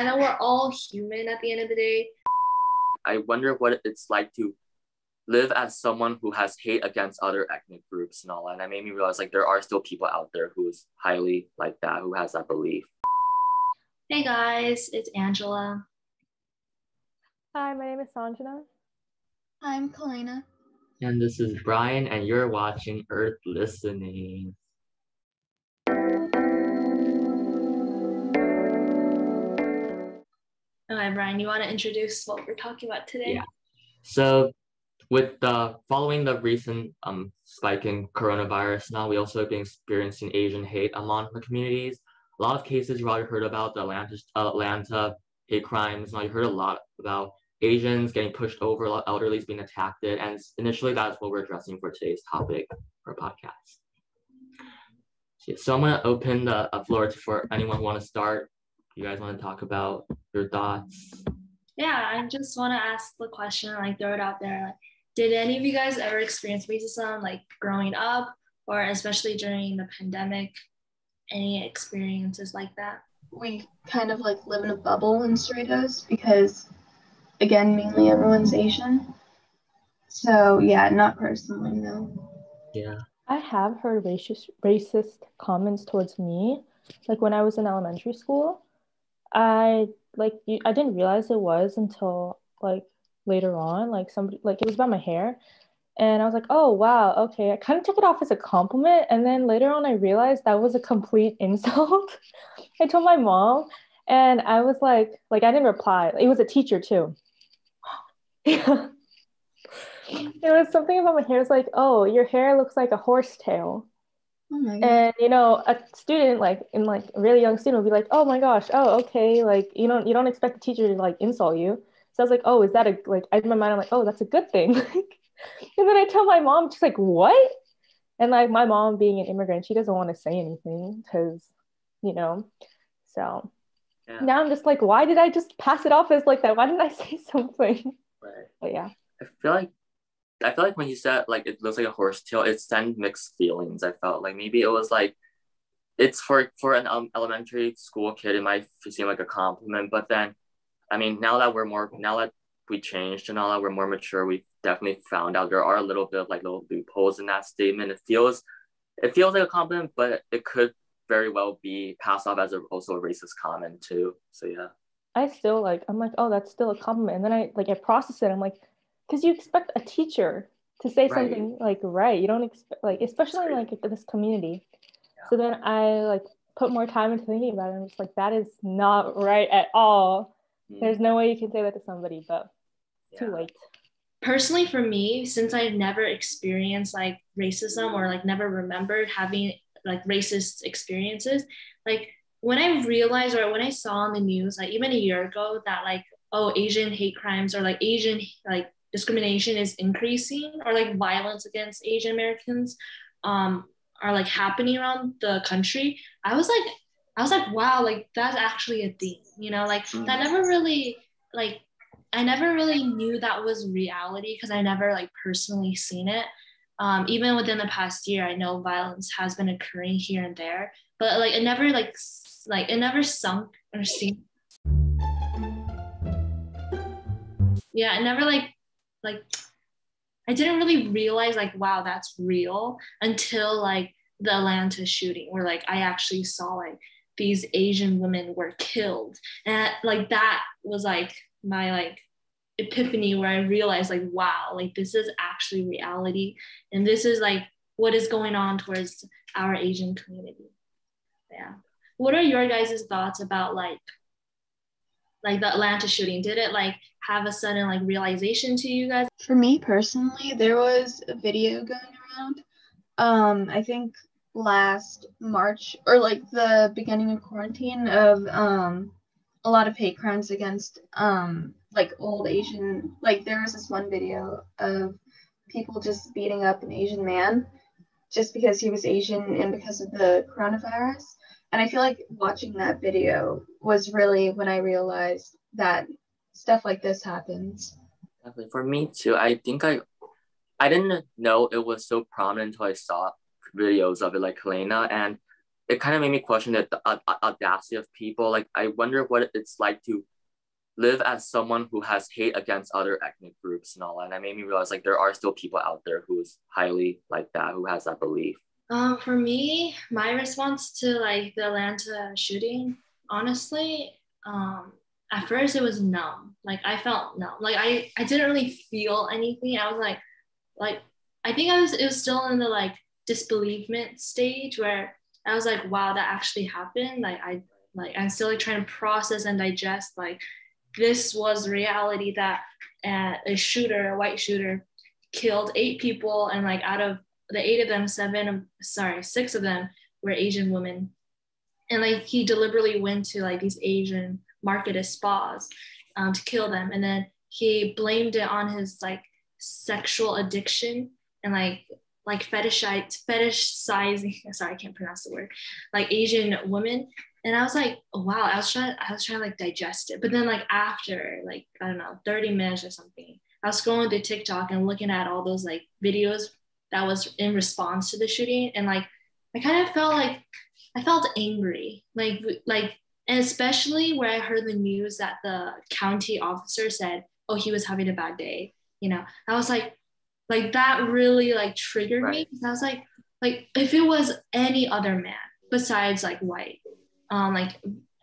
I know we're all human at the end of the day. I wonder what it's like to live as someone who has hate against other ethnic groups and all that. And that made me realize like there are still people out there who's highly like that, who has that belief. Hey guys, it's Angela. Hi, my name is Sanjana. I'm Kalena. And this is Bryan, and you're watching Earth Listening. Okay, Bryan, you want to introduce what we're talking about today? Yeah. So, with the following the recent um spike in coronavirus, now we also have been experiencing Asian hate among the communities. A lot of cases you already heard about the Atlanta Atlanta hate crimes. Now you heard a lot about Asians getting pushed over, a lot of elderly being attacked, and initially that's what we're addressing for today's topic for podcast. So I'm gonna open the floor for anyone who want to start you guys want to talk about your thoughts? Yeah, I just want to ask the question, and like throw it out there. Like, did any of you guys ever experience racism, like growing up, or especially during the pandemic? Any experiences like that? We kind of like live in a bubble in Cerritos because, again, mainly everyone's Asian. So yeah, not personally, no. Yeah. I have heard racist racist comments towards me, like when I was in elementary school. I like you, I didn't realize it was until like later on, like somebody like it was about my hair. And I was like, oh wow, okay. I kind of took it off as a compliment. And then later on I realized that was a complete insult. I told my mom and I was like, like I didn't reply. It was a teacher too. yeah. It was something about my hair. It's like, oh, your hair looks like a horse tail. Oh and you know, a student like in like a really young student will be like, "Oh my gosh, oh okay," like you don't you don't expect the teacher to like insult you. So I was like, "Oh, is that a like?" In my mind, I'm like, "Oh, that's a good thing." and then I tell my mom, she's like, "What?" And like my mom being an immigrant, she doesn't want to say anything because, you know, so yeah. now I'm just like, why did I just pass it off as like that? Why didn't I say something? Right. But yeah. I feel like I feel like when you said like it looks like a horse tail, it sent mixed feelings. I felt like maybe it was like it's for for an um, elementary school kid, it might seem like a compliment, but then I mean, now that we're more now that we changed and all that we're more mature, we definitely found out there are a little bit of like little loopholes in that statement. It feels it feels like a compliment, but it could very well be passed off as a, also a racist comment too. So yeah. I still like I'm like, oh, that's still a compliment. And then I like I process it. I'm like, because you expect a teacher to say right. something like right. You don't expect like especially like this community. Yeah. So then I like put more time into thinking about it. I'm just like that is not right at all. Mm. There's no way you can say that to somebody, but yeah. too late. Personally, for me, since I've never experienced like racism or like never remembered having like racist experiences, like when I realized or when I saw on the news, like even a year ago, that like oh Asian hate crimes or like Asian like discrimination is increasing or like violence against Asian Americans um, are like happening around the country, I was like, I was like, wow, like that's actually a thing, you know, like mm. that never really like I never really knew that was reality because I never like personally seen it. Um, even within the past year, I know violence has been occurring here and there, but like it never like like it never sunk or seen. Yeah, it never like like I didn't really realize like wow that's real until like the Atlanta shooting where like I actually saw like these Asian women were killed. And like that was like my like epiphany where I realized like wow like this is actually reality. And this is like what is going on towards our Asian community. Yeah. What are your guys' thoughts about like like the Atlanta shooting? Did it like have a sudden like realization to you guys? For me personally, there was a video going around. Um, I think last March or like the beginning of quarantine of um a lot of hate crimes against um like old Asian like there was this one video of people just beating up an Asian man just because he was Asian and because of the coronavirus. And I feel like watching that video was really when I realized that stuff like this happens. Definitely. For me too, I think I I didn't know it was so prominent until I saw videos of it like Helena and it kind of made me question the, the uh, audacity of people. Like, I wonder what it's like to live as someone who has hate against other ethnic groups and all that. And that made me realize like there are still people out there who's highly like that, who has that belief. Um, for me, my response to like the Atlanta shooting, honestly, um, at first it was numb. Like I felt numb. Like I, I didn't really feel anything. I was like, like I think I was it was still in the like disbelievement stage where I was like, wow, that actually happened. Like I like I'm still like trying to process and digest like this was reality that uh, a shooter, a white shooter, killed eight people and like out of the eight of them, seven sorry, six of them were Asian women. And like he deliberately went to like these Asian marketed spas um, to kill them. And then he blamed it on his like sexual addiction and like like fetishized fetishizing sorry i can't pronounce the word like asian women and i was like oh, wow i was trying i was trying to like digest it but then like after like i don't know 30 minutes or something i was scrolling through tiktok and looking at all those like videos that was in response to the shooting. And like i kind of felt like i felt angry. Like like and especially where i heard the news that the county officer said oh he was having a bad day you know? I was like like that really like triggered right. me because i was like like if it was any other man besides like white um like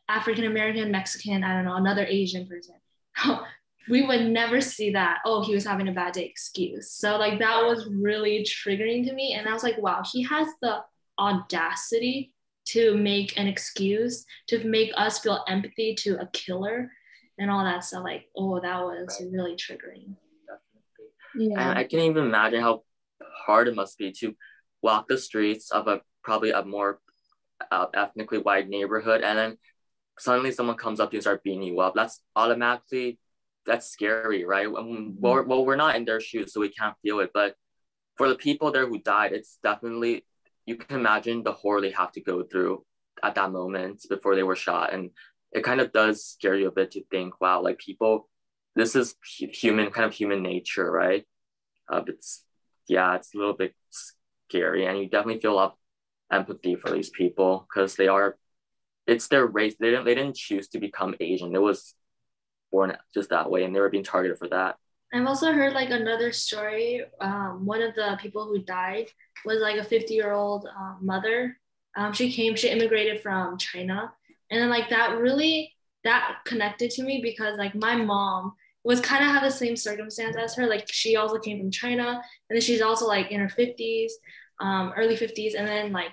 african american mexican i don't know another asian person we would never see that oh he was having a bad day excuse so like that was really triggering to me and i was like wow he has the audacity to make an excuse to make us feel empathy to a killer and all that stuff like oh that was right. really triggering yeah. And I can't even imagine how hard it must be to walk the streets of a probably a more uh, ethnically white neighborhood and then suddenly someone comes up to you and start beating you up. That's automatically that's scary, right? Mm-hmm. Well, well, we're not in their shoes, so we can't feel it. But for the people there who died, it's definitely you can imagine the horror they have to go through at that moment before they were shot, and it kind of does scare you a bit to think, wow, like people this is human kind of human nature right uh, it's yeah it's a little bit scary and you definitely feel a lot of empathy for these people because they are it's their race they didn't they didn't choose to become asian it was born just that way and they were being targeted for that i've also heard like another story um, one of the people who died was like a 50 year old uh, mother um, she came she immigrated from china and then like that really that connected to me because like my mom was kind of have the same circumstance as her. Like she also came from China, and then she's also like in her 50s, um, early 50s, and then like,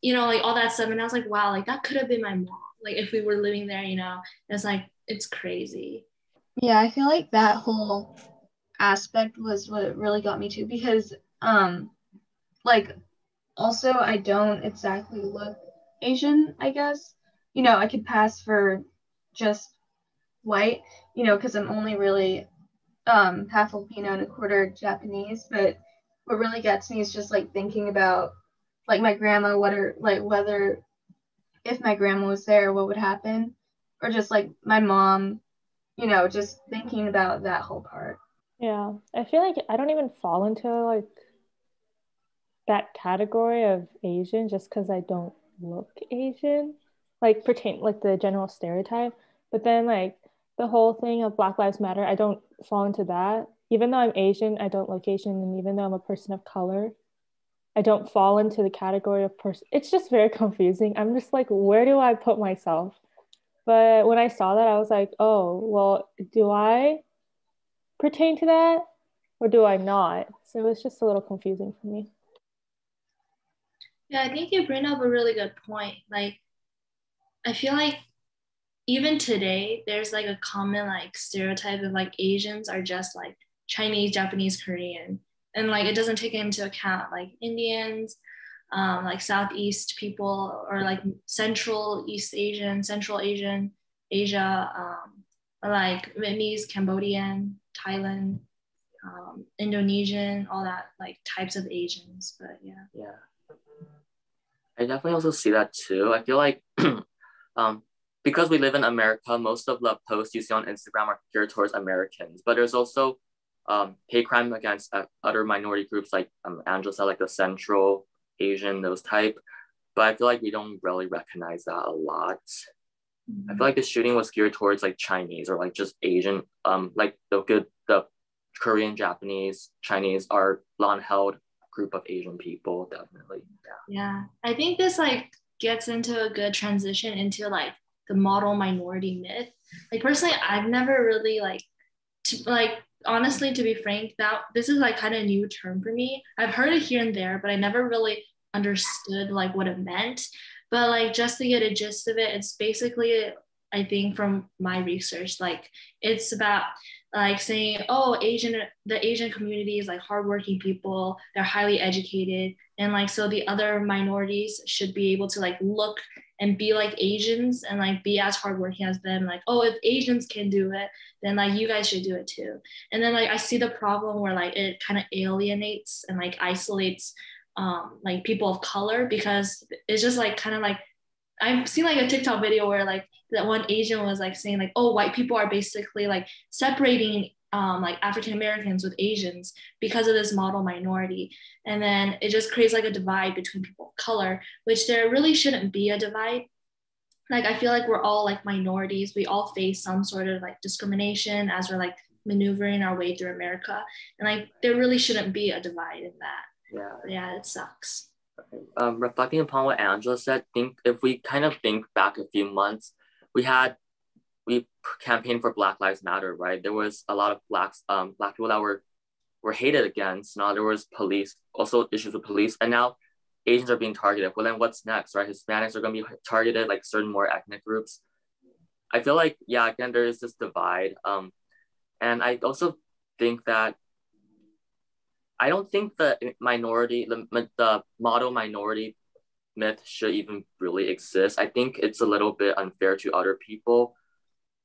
you know, like all that stuff. And I was like, wow, like that could have been my mom. Like if we were living there, you know, it's like it's crazy. Yeah, I feel like that whole aspect was what really got me too because um like also I don't exactly look Asian, I guess. You know, I could pass for just white, you know, because I'm only really um, half Filipino and a quarter Japanese. But what really gets me is just like thinking about like my grandma, what are like whether if my grandma was there, what would happen, or just like my mom, you know, just thinking about that whole part. Yeah, I feel like I don't even fall into like that category of Asian just because I don't look Asian, like pertain like the general stereotype. But then like the whole thing of Black Lives Matter, I don't fall into that. Even though I'm Asian, I don't look Asian, and even though I'm a person of color, I don't fall into the category of person. It's just very confusing. I'm just like, where do I put myself? But when I saw that, I was like, oh, well, do I pertain to that or do I not? So it was just a little confusing for me. Yeah, I think you bring up a really good point. Like, I feel like even today there's like a common like stereotype of like asians are just like chinese japanese korean and like it doesn't take into account like indians um, like southeast people or like central east asian central asian asia um, like vietnamese cambodian thailand um, indonesian all that like types of asians but yeah. Yeah. I definitely also see that too. I feel like um because we live in America, most of the posts you see on Instagram are geared towards Americans, but there's also um, hate crime against uh, other minority groups like um, Angela said, like the Central Asian, those type. but I feel like we don't really recognize that a lot. Mm-hmm. I feel like the shooting was geared towards like Chinese or like just Asian, um, like the good the Korean, Japanese, Chinese are long held group of Asian people, definitely. Yeah. Yeah. I think this like gets into a good transition into like the model minority myth. Like personally, I've never really like to, like honestly to be frank, that this is like kind of a new term for me. I've heard it here and there, but I never really understood like what it meant. But like just to get a gist of it, it's basically I think from my research, like it's about like saying, oh, Asian, the Asian community is like hardworking people, they're highly educated. And like, so the other minorities should be able to like look and be like Asians and like be as hardworking as them. Like, oh, if Asians can do it, then like you guys should do it too. And then like I see the problem where like it kind of alienates and like isolates um like people of color because it's just like kind of like I've seen like a TikTok video where like that one Asian was like saying like, oh, white people are basically like separating um, like African Americans with Asians because of this model minority. And then it just creates like a divide between people of color, which there really shouldn't be a divide. Like I feel like we're all like minorities. We all face some sort of like discrimination as we're like maneuvering our way through America. And like there really shouldn't be a divide in that. Yeah. Yeah, it sucks um, reflecting upon what Angela said, think if we kind of think back a few months, we had we campaigned for Black Lives Matter, right? There was a lot of blacks, um, black people that were were hated against. Now there was police, also issues with police, and now Asians are being targeted. Well, then what's next, right? Hispanics are going to be targeted, like certain more ethnic groups. I feel like yeah, again there is this divide, um, and I also think that I don't think the minority, the, the model minority myth should even really exist. I think it's a little bit unfair to other people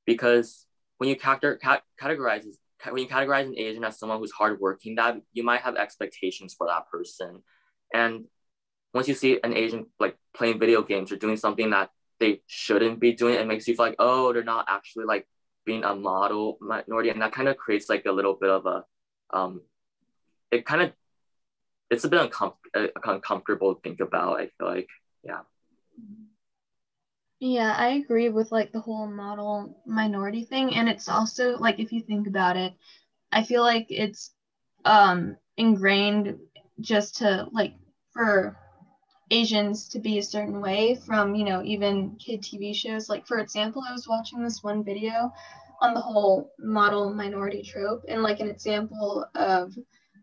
because when you categorize when you categorize an Asian as someone who's hardworking, that you might have expectations for that person, and once you see an Asian like playing video games or doing something that they shouldn't be doing, it makes you feel like oh they're not actually like being a model minority, and that kind of creates like a little bit of a um, it kind of it's a bit uncom- uh, uncomfortable to think about. I feel like, yeah. Yeah, I agree with like the whole model minority thing, and it's also like if you think about it, I feel like it's um ingrained just to like for Asians to be a certain way from you know even kid TV shows. Like for example, I was watching this one video on the whole model minority trope, and like an example of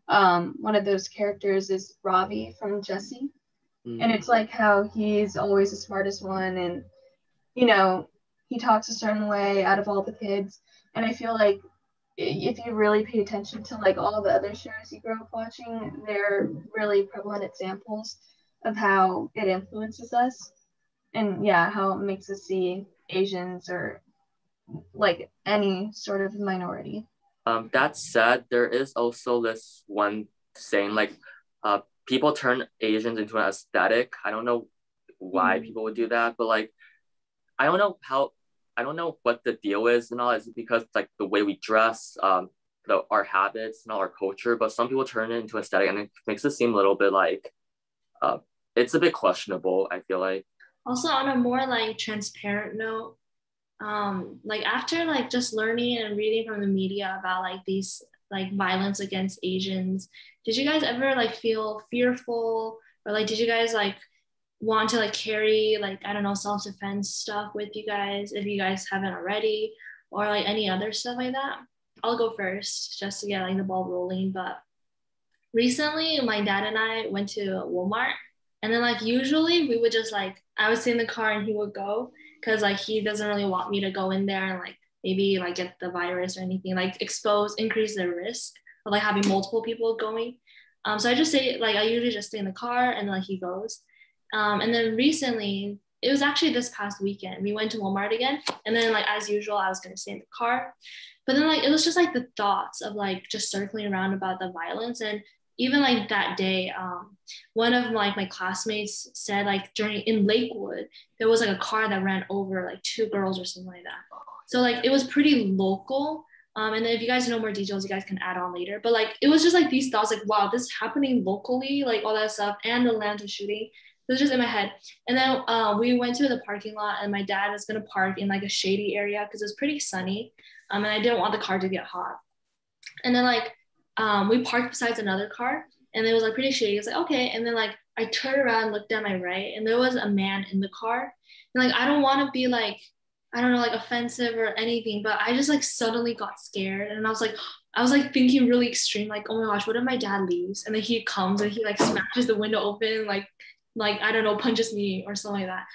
um, one of those characters is Ravi from Jessie. Mm. And it's like how he's always the smartest one and, you know, he talks a certain way out of all the kids. And I feel like if you really pay attention to like all the other shows you grew up watching, they're really prevalent examples of how it influences us. And yeah, how it makes us see Asians or like any sort of minority. Um, that said, there is also this one saying like, uh, people turn Asians into an aesthetic. I don't know why mm-hmm. people would do that, but like, I don't know how, I don't know what the deal is and all. Is it because like the way we dress, um, the our habits and all our culture? But some people turn it into aesthetic, and it makes it seem a little bit like, uh, it's a bit questionable. I feel like. Also, on a more like transparent note, um, like after like just learning and reading from the media about like these like violence against Asians, did you guys ever like feel fearful or like did you guys like want to like carry like I don't know self-defense stuff with you guys if you guys haven't already or like any other stuff like that? I'll go first just to get like the ball rolling. But recently my dad and I went to Walmart and then like usually we would just like I would sit in the car and he would go because like he doesn't really want me to go in there and like maybe like get the virus or anything like expose increase the risk of like having multiple people going um so i just say like i usually just stay in the car and like he goes um and then recently it was actually this past weekend we went to walmart again and then like as usual i was going to stay in the car but then like it was just like the thoughts of like just circling around about the violence and even like that day, um, one of like my classmates said like during in Lakewood, there was like a car that ran over like two girls or something like that. So like it was pretty local. Um, and then if you guys know more details, you guys can add on later. But like it was just like these thoughts, like wow, this is happening locally, like all that stuff, and the Atlanta shooting. It was just in my head. And then uh, we went to the parking lot, and my dad was gonna park in like a shady area because it was pretty sunny, um, and I didn't want the car to get hot. And then like um, we parked besides another car, and it was like pretty shady. It's like okay, and then like I turned around, looked at my right, and there was a man in the car. And like I don't want to be like I don't know, like offensive or anything, but I just like suddenly got scared, and I was like, I was like thinking really extreme, like oh my gosh, what if my dad leaves and then he comes and he like smashes the window open, like like I don't know, punches me or something like that.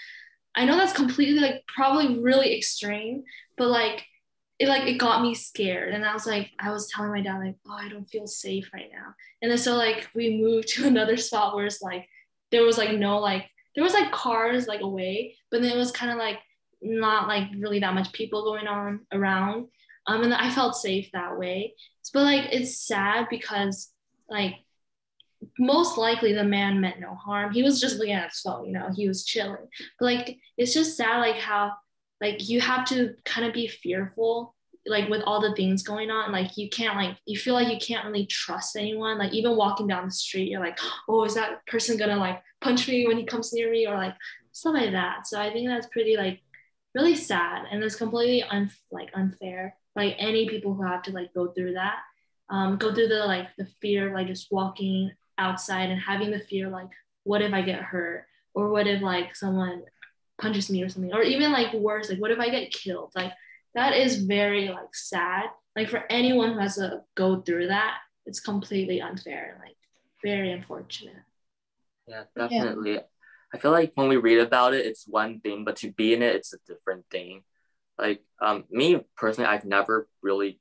I know that's completely like probably really extreme, but like it like it got me scared. And i was like i was telling my dad like oh i don't feel safe right now. And then so like we moved to another spot where it's like there was like no like there was like cars like away but then it was kind of like not like really that much people going on around. Um and i felt safe that way. But like it's sad because like most likely the man meant no harm. He was just looking at his phone you know he was chilling. But like it's just sad like how like you have to kind of be fearful like with all the things going on. Like you can't like you feel like you can't really trust anyone. Like even walking down the street you're like oh is that person gonna like punch me when he comes near me? Or like stuff like that. So i think that's pretty like really sad. And it's completely un- like unfair like any people who have to like go through that. Um, go through the like the fear of like just walking outside and having the fear like what if i get hurt? Or what if like someone punches me or something? Or even like worse like what if i get killed? Like that is very like sad. Like for anyone who has to go through that it's completely unfair and like very unfortunate. Yeah definitely. Yeah. i feel like when we read about it it's one thing but to be in it it's a different thing. Like um me personally i've never really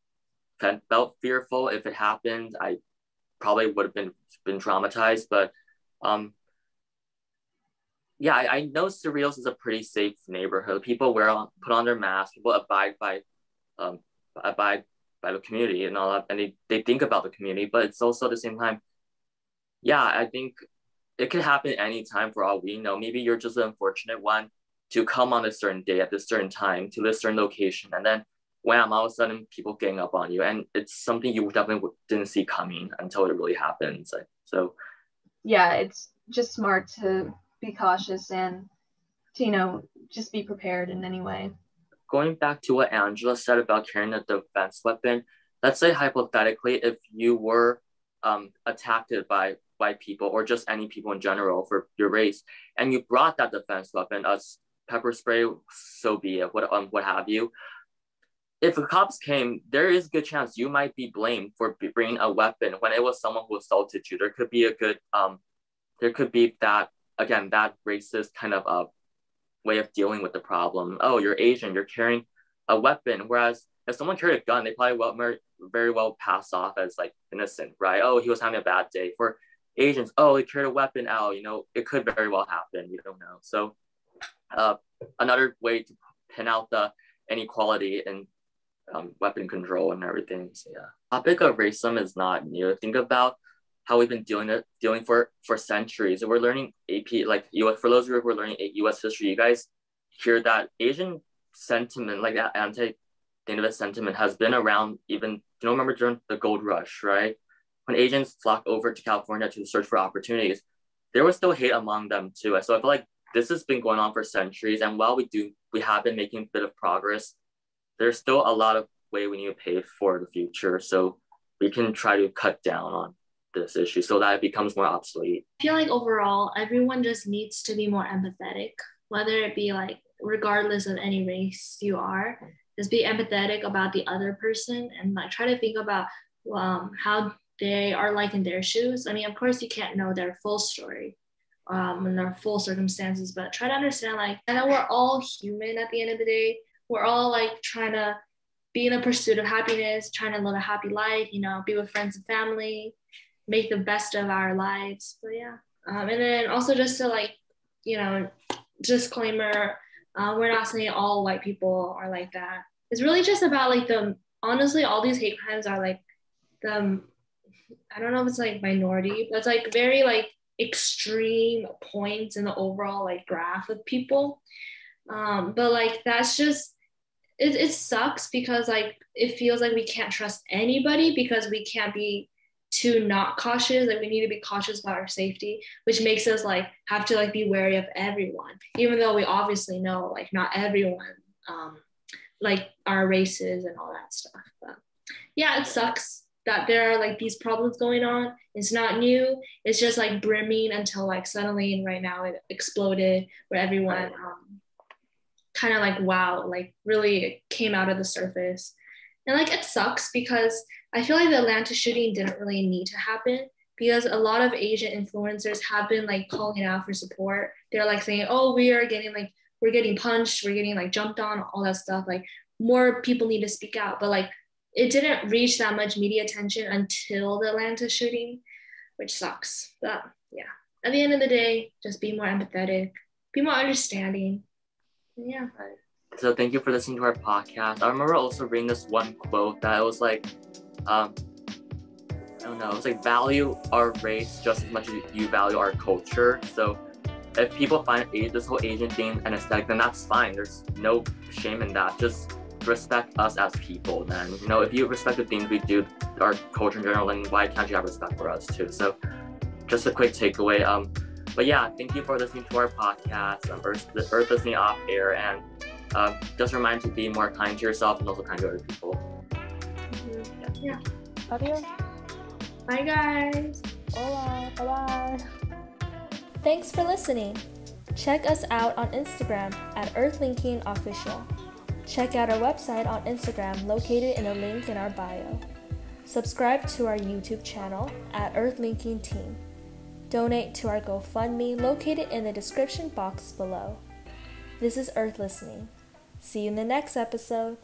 felt fearful. If it happened i probably would have been been traumatized but um yeah, I, I know Cerritos is a pretty safe neighborhood. People wear on, put on their masks. People abide by, um, abide by the community and all that, and they, they think about the community. But it's also at the same time, yeah, I think it could happen anytime for all we know. Maybe you're just an unfortunate one to come on a certain day at this certain time to this certain location, and then wham, all of a sudden people gang up on you, and it's something you definitely didn't see coming until it really happens. So, yeah, it's just smart to be cautious and to, you know, just be prepared in any way. Going back to what Angela said about carrying a defense weapon, let's say hypothetically, if you were um, attacked by white people or just any people in general for your race, and you brought that defense weapon, as pepper spray, so be it, what, um, what have you. If the cops came, there is a good chance you might be blamed for bringing a weapon when it was someone who assaulted you. There could be a good, um, there could be that again that racist kind of a uh, way of dealing with the problem. Oh, you're Asian, you're carrying a weapon. Whereas if someone carried a gun, they probably well, very well pass off as like innocent, right? Oh, he was having a bad day. For Asians, oh, he carried a weapon out. You know, it could very well happen. You don't know. So, uh, another way to pin out the inequality in um, weapon control and everything. So yeah, topic of racism is not new. Think about how we've been dealing it dealing for for centuries. We're learning AP like US for those of you who are learning US history, you guys hear that Asian sentiment, like that anti-native sentiment, has been around even you know remember during the gold rush, right? When Asians flocked over to California to search for opportunities, there was still hate among them too. So I feel like this has been going on for centuries, and while we do we have been making a bit of progress, there's still a lot of way we need to pay for the future. So we can try to cut down on this issue so that it becomes more obsolete. I feel like overall, everyone just needs to be more empathetic, whether it be like, regardless of any race you are, just be empathetic about the other person and like try to think about um, how they are like in their shoes. I mean, of course, you can't know their full story um, and their full circumstances, but try to understand like, I know we're all human at the end of the day. We're all like trying to be in the pursuit of happiness, trying to live a happy life, you know, be with friends and family, make the best of our lives. But yeah. Um, and then also just to like, you know, disclaimer, uh, we're not saying all white people are like that. It's really just about like the honestly, all these hate crimes are like the I don't know if it's like minority, but it's like very like extreme points in the overall like graph of people. Um, but like that's just it, it sucks because like it feels like we can't trust anybody because we can't be too not cautious like we need to be cautious about our safety which makes us like have to like be wary of everyone even though we obviously know like not everyone um like our races and all that stuff. But yeah it sucks that there are like these problems going on. It's not new. It's just like brimming until like suddenly and right now it exploded where everyone um kind of like wow like really came out of the surface and like it sucks because I feel like the Atlanta shooting didn't really need to happen because a lot of Asian influencers have been like calling out for support. They're like saying, "Oh, we are getting like we're getting punched, we're getting like jumped on, all that stuff." Like more people need to speak out, but like it didn't reach that much media attention until the Atlanta shooting, which sucks. But yeah, at the end of the day, just be more empathetic, be more understanding. Yeah. So thank you for listening to our podcast. I remember also reading this one quote that was like, um, I don't know, it was like value our race just as much as you value our culture. So if people find this whole Asian thing an aesthetic, then that's fine. There's no shame in that. Just respect us as people. Then you know, if you respect the things we do, our culture in general, then why can't you have respect for us too? So just a quick takeaway. Um, but yeah, thank you for listening to our podcast, um, Earth, Earth Listening Off Air, and um, just remind to be more kind to yourself and also kind to other people. Mm-hmm. Yeah. Adios. Bye, guys. Hola. Bye bye. Thanks for listening. Check us out on Instagram at Earthlinking Official. Check out our website on Instagram located in a link in our bio. Subscribe to our YouTube channel at Earthlinking Team. Donate to our GoFundMe located in the description box below. This is Earth Listening. See you in the next episode.